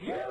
Yeah!